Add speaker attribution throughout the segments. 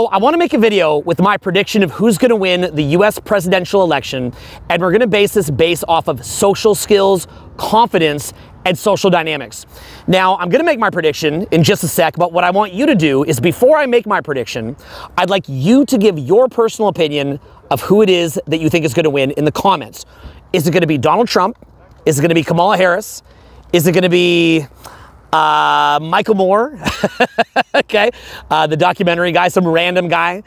Speaker 1: So I want to make a video with my prediction of who's going to win the US presidential election, and we're going to base this based off of social skills, confidence, and social dynamics. Now, I'm going to make my prediction in just a sec, but what I want you to do is before I make my prediction, I'd like you to give your personal opinion of who it is that you think is going to win in the comments. Is it going to be Donald Trump? Is it going to be Kamala Harris? Is it going to be uh, Michael Moore, okay, uh, the documentary guy, some random guy.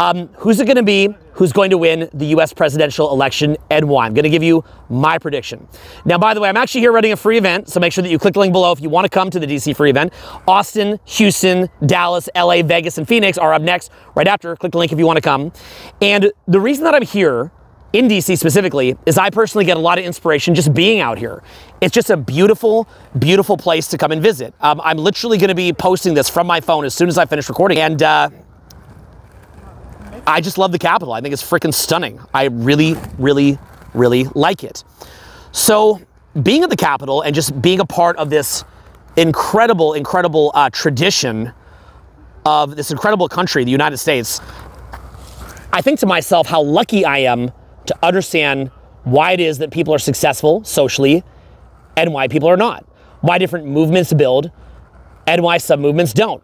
Speaker 1: Um, who's it going to be? Who's going to win the U.S. presidential election and why? I'm going to give you my prediction. Now, by the way, I'm actually here running a free event, so make sure that you click the link below if you want to come to the DC free event. Austin, Houston, Dallas, LA, Vegas, and Phoenix are up next right after. Click the link if you want to come. And the reason that I'm here in DC specifically is I personally get a lot of inspiration just being out here. It's just a beautiful, beautiful place to come and visit. Um, I'm literally going to be posting this from my phone as soon as I finish recording. And uh, I just love the Capitol. I think it's freaking stunning. I really, really, really like it. So being at the Capitol and just being a part of this incredible, incredible uh, tradition of this incredible country, the United States, I think to myself how lucky I am to understand why it is that people are successful socially and why people are not, why different movements build and why some movements don't.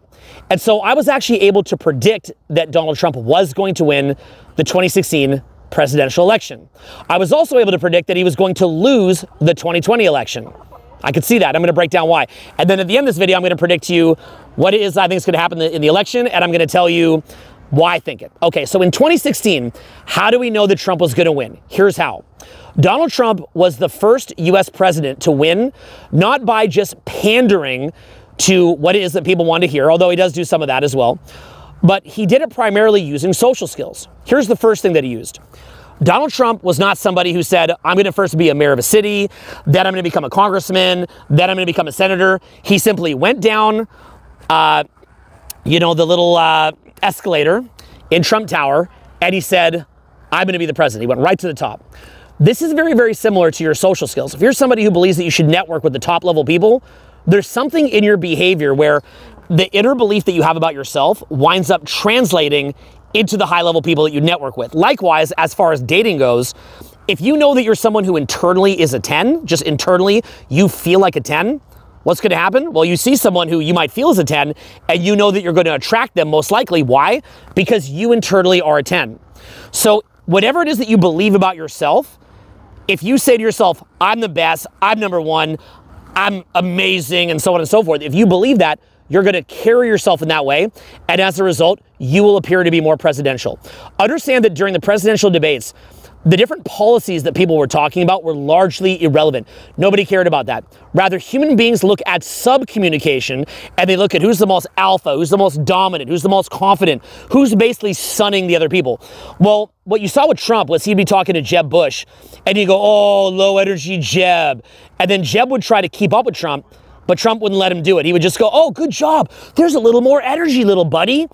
Speaker 1: And so I was actually able to predict that Donald Trump was going to win the 2016 presidential election. I was also able to predict that he was going to lose the 2020 election. I could see that. I'm going to break down why. And then at the end of this video, I'm going to predict to you what it is I think is going to happen in the election, and I'm going to tell you why think it. Okay, so in 2016, how do we know that Trump was going to win? Here's how. Donald Trump was the first US president to win, not by just pandering to what it is that people want to hear, although he does do some of that as well, but he did it primarily using social skills. Here's the first thing that he used. Donald Trump was not somebody who said, I'm going to first be a mayor of a city, then I'm going to become a congressman, then I'm going to become a senator. He simply went down, uh, you know, the little uh, escalator in Trump Tower and he said, I'm going to be the president. He went right to the top. This is very, very similar to your social skills. If you're somebody who believes that you should network with the top level people, there's something in your behavior where the inner belief that you have about yourself winds up translating into the high level people that you network with. Likewise, as far as dating goes, if you know that you're someone who internally is a 10, just internally you feel like a 10, What's going to happen? Well, you see someone who you might feel is a 10, and you know that you're going to attract them most likely. Why? Because you internally are a 10. So, whatever it is that you believe about yourself, if you say to yourself, I'm the best, I'm number one, I'm amazing, and so on and so forth, if you believe that, you're going to carry yourself in that way. And as a result, you will appear to be more presidential. Understand that during the presidential debates, the different policies that people were talking about were largely irrelevant. Nobody cared about that. Rather, human beings look at subcommunication and they look at who's the most alpha, who's the most dominant, who's the most confident, who's basically sunning the other people. Well, what you saw with Trump was he'd be talking to Jeb Bush and he'd go, oh, low energy Jeb. And then Jeb would try to keep up with Trump, but Trump wouldn't let him do it. He would just go, oh, good job. There's a little more energy, little buddy.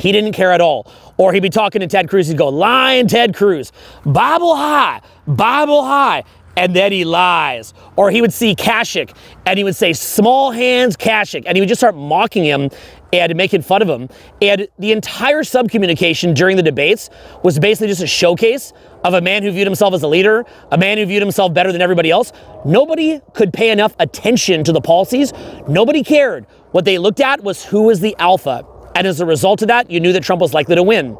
Speaker 1: He didn't care at all. Or he'd be talking to Ted Cruz. He'd go, lying Ted Cruz, Bible high, Bible high. And then he lies. Or he would see Kasich and he would say, small hands Kasich. And he would just start mocking him and making fun of him. And the entire subcommunication during the debates was basically just a showcase of a man who viewed himself as a leader, a man who viewed himself better than everybody else. Nobody could pay enough attention to the policies. Nobody cared. What they looked at was who was the alpha. And as a result of that, you knew that Trump was likely to win.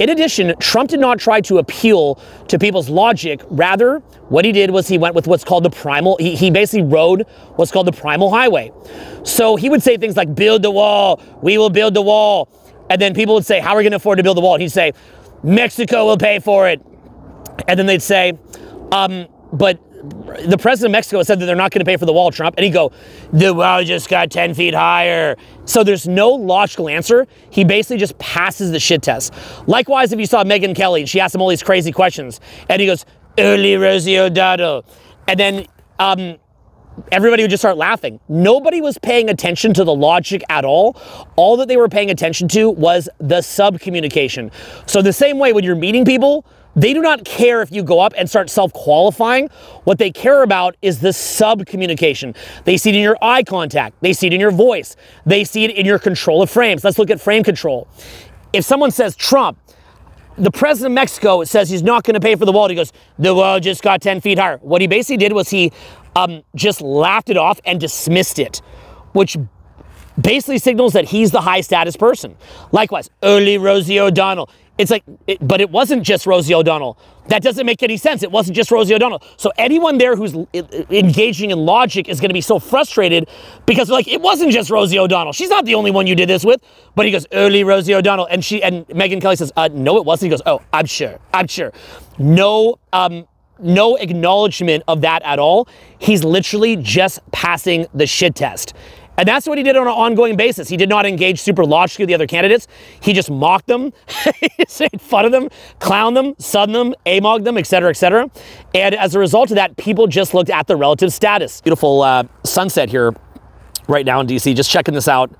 Speaker 1: In addition, Trump did not try to appeal to people's logic. Rather, what he did was he went with what's called the primal, he, he basically rode what's called the primal highway. So he would say things like, build the wall, we will build the wall. And then people would say, how are we going to afford to build the wall? And he'd say, Mexico will pay for it. And then they'd say, um, but the president of Mexico said that they're not going to pay for the wall, Trump. And he'd go, the wall just got 10 feet higher. So there's no logical answer. He basically just passes the shit test. Likewise, if you saw Megyn Kelly she asked him all these crazy questions, and he goes, early Rosie O'Donnell. And then um, everybody would just start laughing. Nobody was paying attention to the logic at all. All that they were paying attention to was the sub communication. So, the same way when you're meeting people, they do not care if you go up and start self qualifying. What they care about is the sub communication. They see it in your eye contact, they see it in your voice, they see it in your control of frames. Let's look at frame control. if someone says Trump, the president of Mexico says he's not going to pay for the wall. He goes, the wall just got 10 feet higher. What he basically did was he um, just laughed it off and dismissed it, which basically signals that he's the high status person. Likewise, early Rosie O'Donnell. It's like, it, but it wasn't just Rosie O'Donnell. That doesn't make any sense. It wasn't just Rosie O'Donnell. So anyone there who's engaging in logic is going to be so frustrated because like it wasn't just Rosie O'Donnell. She's not the only one you did this with. But he goes early Rosie O'Donnell, and she and Megyn Kelly says, uh, no, it wasn't. He goes, oh, I'm sure, I'm sure. No, um, no acknowledgement of that at all. He's literally just passing the shit test. And that's what he did on an ongoing basis. He did not engage super logically with the other candidates. He just mocked them, made fun of them, clowned them, sun them, amog them, etc., etc. And as a result of that, people just looked at the relative status. Beautiful uh, sunset here right now in DC. Just checking this out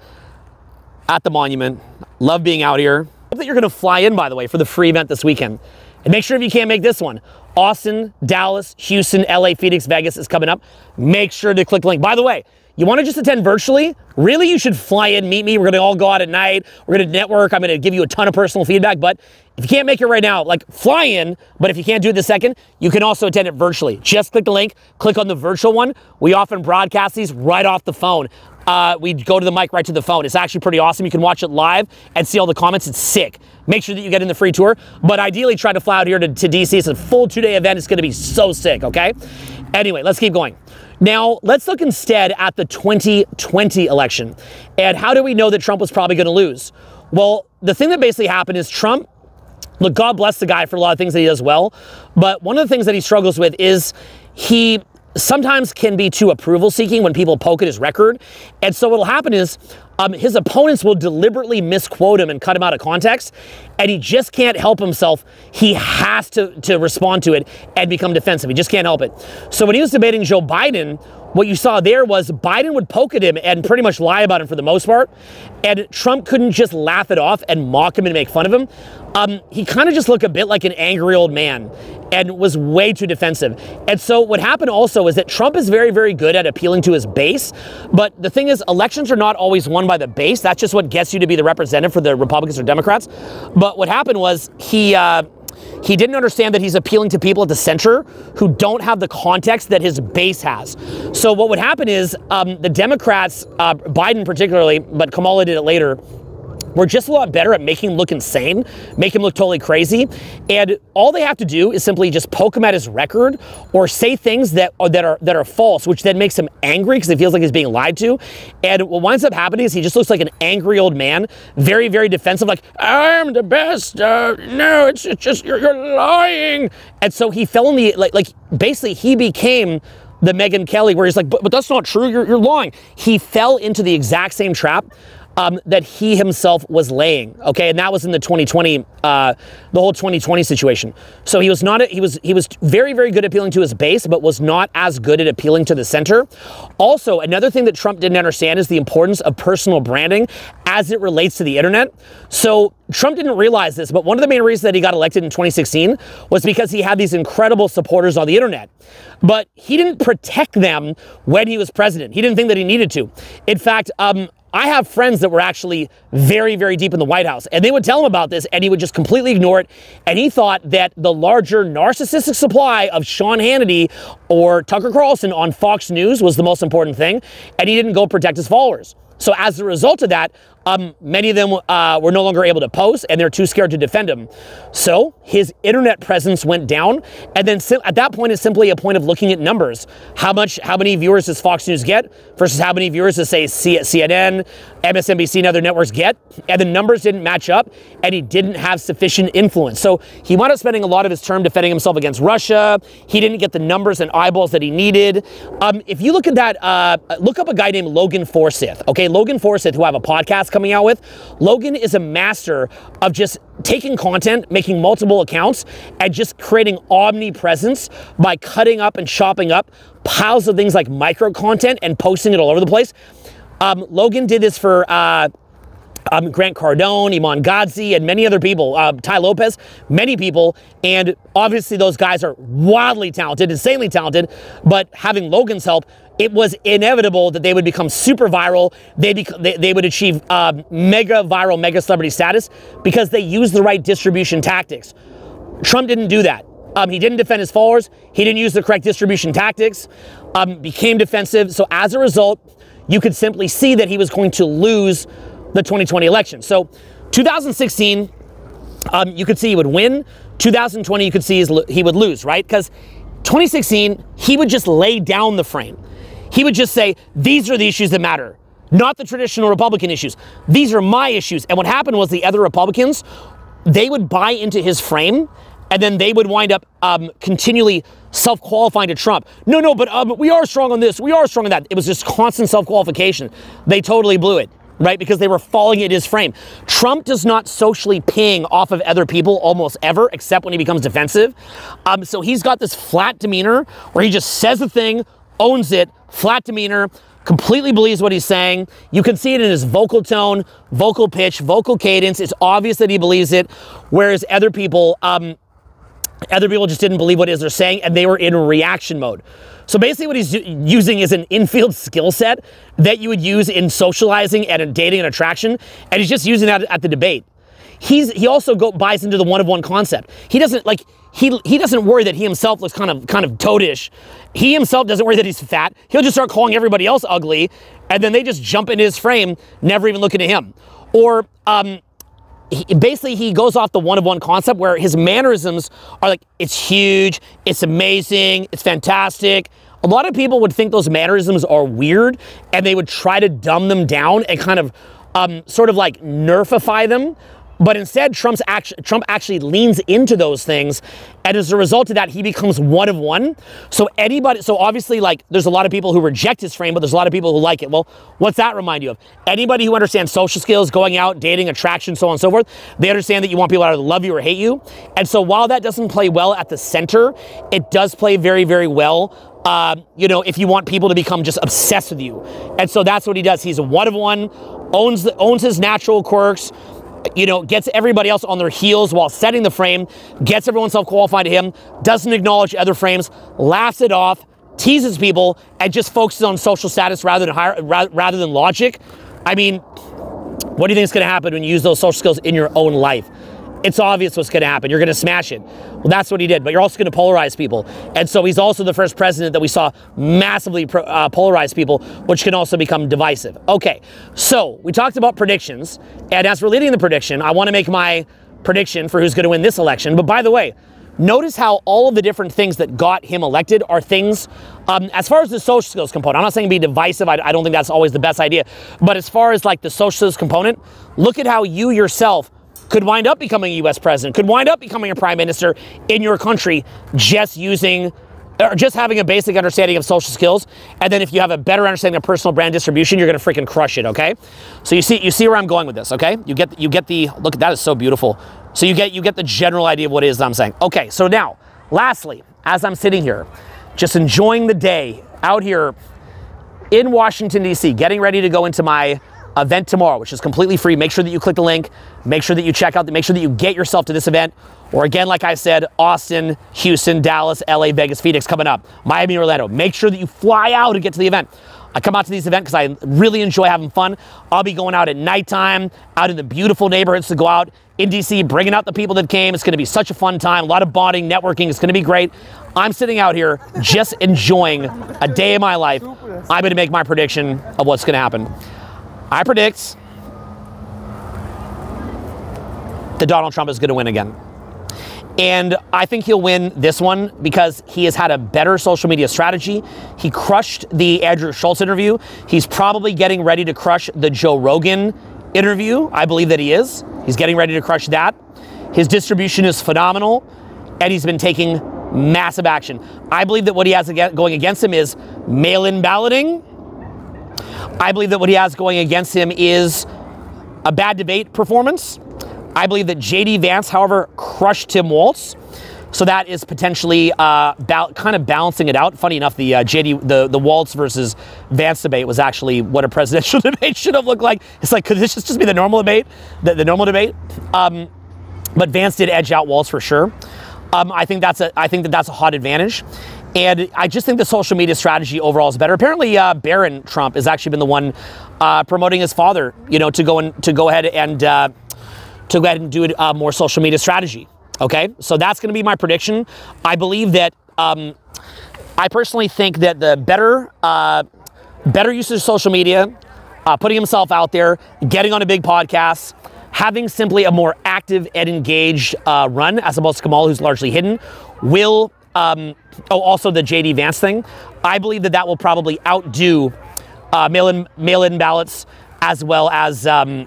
Speaker 1: at the monument. Love being out here. Hope that you're going to fly in, by the way, for the free event this weekend. And make sure if you can't make this one, Austin, Dallas, Houston, LA, Phoenix, Vegas is coming up. Make sure to click the link. By the way, you want to just attend virtually? Really, you should fly in, meet me. We're going to all go out at night. We're going to network. I'm going to give you a ton of personal feedback. But if you can't make it right now, like fly in. But if you can't do it the second, you can also attend it virtually. Just click the link, click on the virtual one. We often broadcast these right off the phone. Uh, we go to the mic right to the phone. It's actually pretty awesome. You can watch it live and see all the comments. It's sick. Make sure that you get in the free tour. But ideally, try to fly out here to, to DC. It's a full two day event. It's going to be so sick, okay? Anyway, let's keep going. Now, let's look instead at the 2020 election. And how do we know that Trump was probably going to lose? Well, the thing that basically happened is Trump, look, God bless the guy for a lot of things that he does well. But one of the things that he struggles with is he sometimes can be too approval seeking when people poke at his record. And so what'll happen is um, his opponents will deliberately misquote him and cut him out of context, and he just can't help himself. He has to, to respond to it and become defensive. He just can't help it. So when he was debating Joe Biden, what you saw there was Biden would poke at him and pretty much lie about him for the most part, and Trump couldn't just laugh it off and mock him and make fun of him. Um, he kind of just looked a bit like an angry old man and was way too defensive. And so what happened also is that Trump is very, very good at appealing to his base. But the thing is, elections are not always won by the base. That's just what gets you to be the representative for the Republicans or Democrats. But what happened was he. Uh, he didn't understand that he's appealing to people at the center who don't have the context that his base has. So what would happen is um, the Democrats, uh, Biden particularly, but Kamala did it later, we're just a lot better at making him look insane, make him look totally crazy. And all they have to do is simply just poke him at his record or say things that are, that are that are false, which then makes him angry because he feels like he's being lied to. And what winds up happening is he just looks like an angry old man, very, very defensive, like, I'm the best. Uh, no, it's, it's just, you're, you're lying. And so he fell in the, like, like basically he became the Megyn Kelly, where he's like, but, but that's not true. You're, you're lying. He fell into the exact same trap um, that he himself was laying. Okay, and that was in the 2020, uh, the whole 2020 situation. So he was not, a, he was he was very very good at appealing to his base, but was not as good at appealing to the center. Also, another thing that Trump didn't understand is the importance of personal branding as it relates to the internet. So Trump didn't realize this, but one of the main reasons that he got elected in 2016 was because he had these incredible supporters on the internet. But he didn't protect them when he was president. He didn't think that he needed to. In fact, um, I have friends that were actually very, very deep in the White House, and they would tell him about this, and he would just completely ignore it. And he thought that the larger narcissistic supply of Sean Hannity or Tucker Carlson on Fox News was the most important thing, and he didn't go protect his followers. So as a result of that, um, many of them uh, were no longer able to post and they're too scared to defend him. So his internet presence went down. And then at that point, it's simply a point of looking at numbers. How much, how many viewers does Fox News get versus how many viewers does, say, CNN, MSNBC, and other networks get? And the numbers didn't match up and he didn't have sufficient influence. So he wound up spending a lot of his term defending himself against Russia. He didn't get the numbers and eyeballs that he needed. Um, if you look at that, uh, look up a guy named Logan Forsyth. Okay, Logan Forsyth, who have a podcast coming out with. Logan is a master of just taking content, making multiple accounts, and just creating omnipresence by cutting up and chopping up piles of things like micro content and posting it all over the place. Um, Logan did this for uh, um, Grant Cardone, Iman Gadzhi, and many other people, uh, Tai Lopez, many people. And obviously, those guys are wildly talented, insanely talented. But having Logan's help, it was inevitable that they would become super viral. They, bec- they, they would achieve um, mega viral, mega celebrity status because they used the right distribution tactics. Trump didn't do that. Um, he didn't defend his followers. He didn't use the correct distribution tactics. Um, became defensive. So as a result, you could simply see that he was going to lose the 2020 election. So 2016, um, you could see he would win. 2020, you could see he would lose, right? Because 2016, he would just lay down the frame. He would just say, these are the issues that matter, not the traditional Republican issues. These are my issues. And what happened was the other Republicans, they would buy into his frame and then they would wind up um, continually self-qualifying to Trump. No, no, but um, we are strong on this. We are strong on that. It was just constant self-qualification. They totally blew it, right? Because they were falling in his frame. Trump does not socially ping off of other people almost ever, except when he becomes defensive. Um, so he's got this flat demeanor where he just says a thing, owns it, flat demeanor, completely believes what he's saying. You can see it in his vocal tone, vocal pitch, vocal cadence. It's obvious that he believes it, whereas other people, um, other people just didn't believe what it is they're saying and they were in reaction mode. So basically, what he's using is an infield skill set that you would use in socializing and dating and attraction, and he's just using that at the debate. He's he also go, buys into the one of one concept. He doesn't like he he doesn't worry that he himself looks kind of kind of toadish. He himself doesn't worry that he's fat. He'll just start calling everybody else ugly, and then they just jump into his frame, never even looking at him. Or um, he, basically he goes off the one-of-one concept where his mannerisms are like it's huge it's amazing it's fantastic a lot of people would think those mannerisms are weird and they would try to dumb them down and kind of um, sort of like nerfify them but instead, Trump's act- Trump actually leans into those things, and as a result of that, he becomes one of one. So anybody, so obviously, like there's a lot of people who reject his frame, but there's a lot of people who like it. Well, what's that remind you of? Anybody who understands social skills, going out, dating, attraction, so on and so forth, they understand that you want people to either love you or hate you. And so while that doesn't play well at the center, it does play very, very well uh, you know, if you want people to become just obsessed with you. And so that's what he does. He's a one of one, owns the, owns his natural quirks, you know, gets everybody else on their heels while setting the frame, gets everyone self qualified to him, doesn't acknowledge other frames, laughs it off, teases people, and just focuses on social status rather than higher, rather than logic. I mean, what do you think is going to happen when you use those social skills in your own life? It's obvious what's going to happen. You're going to smash it. Well, that's what he did. But you're also going to polarize people. And so he's also the first president that we saw massively uh, polarize people, which can also become divisive. Okay, so we talked about predictions. And as we're leading the prediction, I want to make my prediction for who's going to win this election. But by the way, notice how all of the different things that got him elected are things, um, as far as the social skills component, I'm not saying be divisive, I, I don't think that's always the best idea, but as far as like the social skills component, look at how you yourself could wind up becoming a US president, could wind up becoming a prime minister in your country just using or just having a basic understanding of social skills. And then if you have a better understanding of personal brand distribution, you're gonna freaking crush it, okay? So you see you see where I'm going with this, okay? You get you get the look that is so beautiful. So you get you get the general idea of what it is that I'm saying. Okay, so now, lastly, as I'm sitting here, just enjoying the day out here in Washington, D.C., getting ready to go into my event tomorrow, which is completely free. Make sure that you click the link. Make sure that you check out, make sure that you get yourself to this event. Or again, like I said, Austin, Houston, Dallas, LA, Vegas, Phoenix coming up, Miami, Orlando. Make sure that you fly out and get to the event. I come out to these events because I really enjoy having fun. I'll be going out at nighttime, out in the beautiful neighborhoods to go out in DC, bringing out the people that came. It's going to be such a fun time, a lot of bonding, networking. It's going to be great. I'm sitting out here just enjoying a day of my life. I'm going to make my prediction of what's going to happen. I predict that Donald Trump is going to win again. And I think he'll win this one because he has had a better social media strategy. He crushed the Andrew Schulz interview. He's probably getting ready to crush the Joe Rogan interview. I believe that he is. He's getting ready to crush that. His distribution is phenomenal, and he's been taking massive action. I believe that what he has going against him is mail in balloting I believe that what he has going against him is a bad debate performance. I believe that JD Vance, however, crushed Tim Walz. So that is potentially uh, kind of balancing it out. Funny enough, the uh, JD, the the Walz versus Vance debate was actually what a presidential debate should have looked like. It's like could this just be the normal debate, the, the normal debate? Um, but Vance did edge out Walz for sure. Um, I think that's a I think that that's a hot advantage. And I just think the social media strategy overall is better. Apparently, uh, Barron Trump has actually been the one uh, promoting his father, you know, to go and to go ahead and uh, to go ahead and do a uh, more social media strategy. Okay, so that's going to be my prediction. I believe that. Um, I personally think that the better, uh, better use of social media, uh, putting himself out there, getting on a big podcast, having simply a more active and engaged uh, run as opposed to Kamala, who's largely hidden, will. Um, oh, also the JD Vance thing. I believe that that will probably outdo uh, mail-in mail-in ballots as well as um,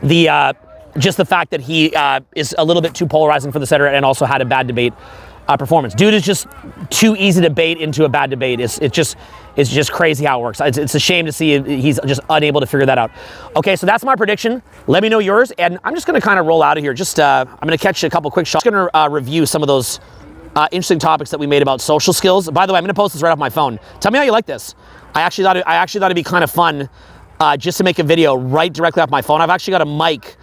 Speaker 1: the uh, just the fact that he uh, is a little bit too polarizing for the center and also had a bad debate uh, performance. Dude is just too easy to bait into a bad debate. It's, just it's just crazy how it works. It's, it's a shame to see he's just unable to figure that out. Okay, so that's my prediction. Let me know yours, and I'm just going to kind of roll out of here. Just uh, I'm going to catch a couple quick shots. I'm going to review some of those uh, interesting topics that we made about social skills. By the way, I'm to post this right off my phone. Tell me how you like this. I actually thought it, I actually thought it'd be kind of fun uh, just to make a video right directly off my phone. I've actually got a mic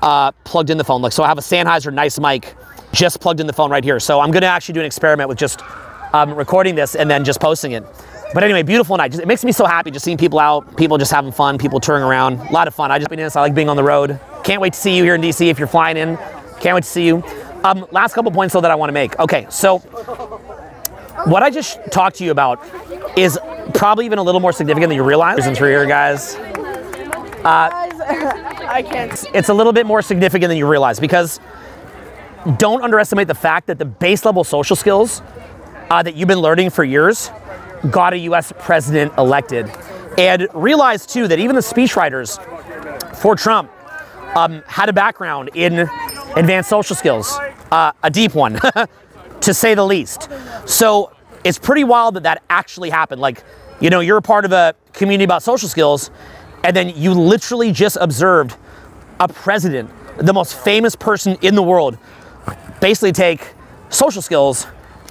Speaker 1: uh, plugged in the phone. Like so, I have a Sennheiser nice mic just plugged in the phone right here. So I'm to actually do an experiment with just um, recording this and then just posting it. But anyway, beautiful night. Just, it makes me so happy just seeing people out, people just having fun, people touring around. A lot of fun. I just been in this. I like being on the road. Can't wait to see you here in DC if you're flying in. Can't wait to see you. Um, last couple points though that I want to make. Okay, so what I just talked to you about is probably even a little more significant than you realize. Reasons for here, guys. Uh, I can't. It's a little bit more significant than you realize because don't underestimate the fact that the base level social skills uh, that you've been learning for years got a US president elected. And realize too that even the speechwriters for Trump um, had a background in advanced social skills, uh, a deep one, to say the least. So it's pretty wild that that actually happened. Like, you know, you're a part of a community about social skills, and then you literally just observed a president, the most famous person in the world, basically take social skills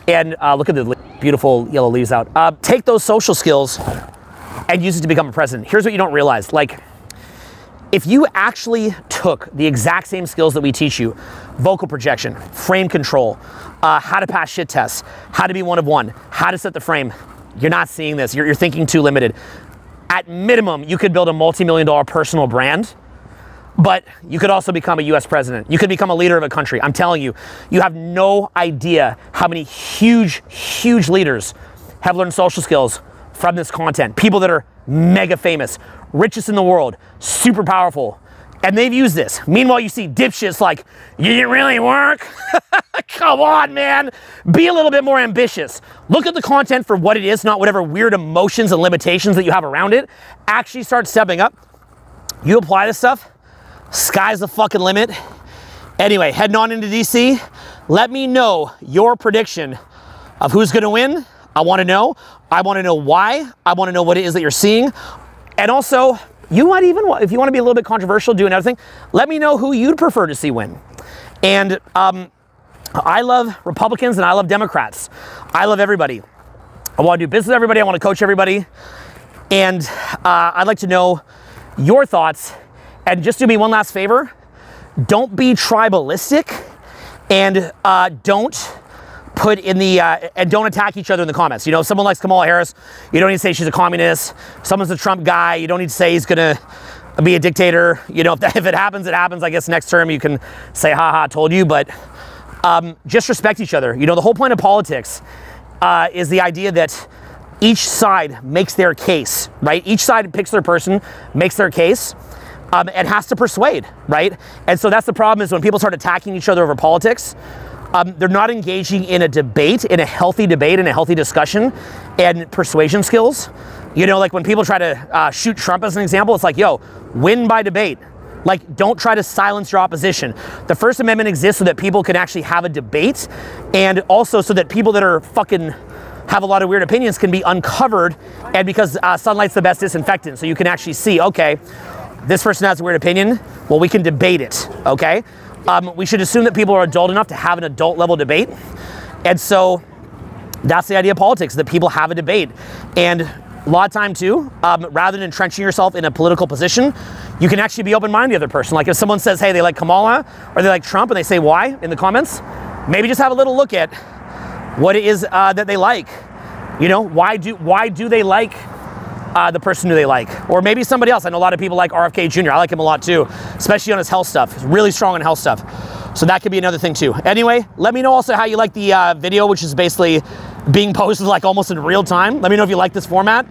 Speaker 1: and uh, look at the beautiful yellow leaves out. Uh, take those social skills and use it to become a president. Here's what you don't realize. Like, if you actually took the exact same skills that we teach you, vocal projection, frame control, uh, how to pass shit tests, how to be one of one, how to set the frame, you're not seeing this. You're, you're thinking too limited. At minimum, you could build a multi-million dollar personal brand but you could also become a US president. You could become a leader of a country. I'm telling you, you have no idea how many huge, huge leaders have learned social skills from this content. People that are mega famous, richest in the world, super powerful. And they've used this. Meanwhile, you see dipshits like, you didn't really work? Come on, man. Be a little bit more ambitious. Look at the content for what it is, not whatever weird emotions and limitations that you have around it. Actually start stepping up. You apply this stuff, Sky's the fucking limit. Anyway, heading on into DC, let me know your prediction of who's gonna win. I wanna know. I wanna know why. I wanna know what it is that you're seeing. And also, you might even, if you wanna be a little bit controversial, do another thing, let me know who you'd prefer to see win. And um, I love Republicans and I love Democrats. I love everybody. I wanna do business with everybody, I wanna coach everybody. And uh, I'd like to know your thoughts and just do me one last favor don't be tribalistic and uh, don't put in the uh, and don't attack each other in the comments. You know, if someone likes Kamala Harris, you don't need to say she's a communist. Someone's a Trump guy, you don't need to say he's gonna be a dictator. You know, if, that, if it happens, it happens. I guess next term you can say, "Ha ha, told you." But um, just respect each other. You know, the whole point of politics uh, is the idea that each side makes their case, right? Each side picks their person, makes their case um, and has to persuade, right? And so that's the problem is when people start attacking each other over politics, um, they're not engaging in a debate, in a healthy debate, in a healthy discussion, and persuasion skills. You know, like when people try to uh, shoot Trump as an example, it's like, yo, win by debate. Like, don't try to silence your opposition. The First Amendment exists so that people can actually have a debate, and also so that people that are fucking have a lot of weird opinions can be uncovered, and because uh, sunlight's the best disinfectant, so you can actually see, okay, this person has a weird opinion, well, we can debate it, okay? Um, we should assume that people are adult enough to have an adult level debate. And so that's the idea of politics, that people have a debate. And a lot of time too, um, rather than entrenching yourself in a political position, you can actually be open-minded to the other person. Like if someone says, hey, they like Kamala or they like Trump and they say why in the comments, maybe just have a little look at what it is uh, that they like. You know, why do why do they like uh, the person who they like, or maybe somebody else. I know a lot of people like RFK Jr. I like him a lot too, especially on his health stuff. He's really strong on health stuff, so that could be another thing too. Anyway, let me know also how you like the uh, video, which is basically being posted like almost in real time. Let me know if you like this format,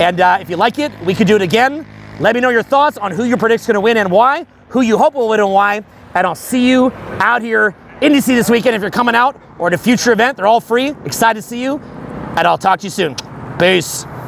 Speaker 1: and uh, if you like it, we could do it again. Let me know your thoughts on who you predict's going to win and why, who you hope will win and why, and I'll see you out here in DC this weekend if you're coming out or at a future event. They're all free. Excited to see you, and I'll talk to you soon. Peace.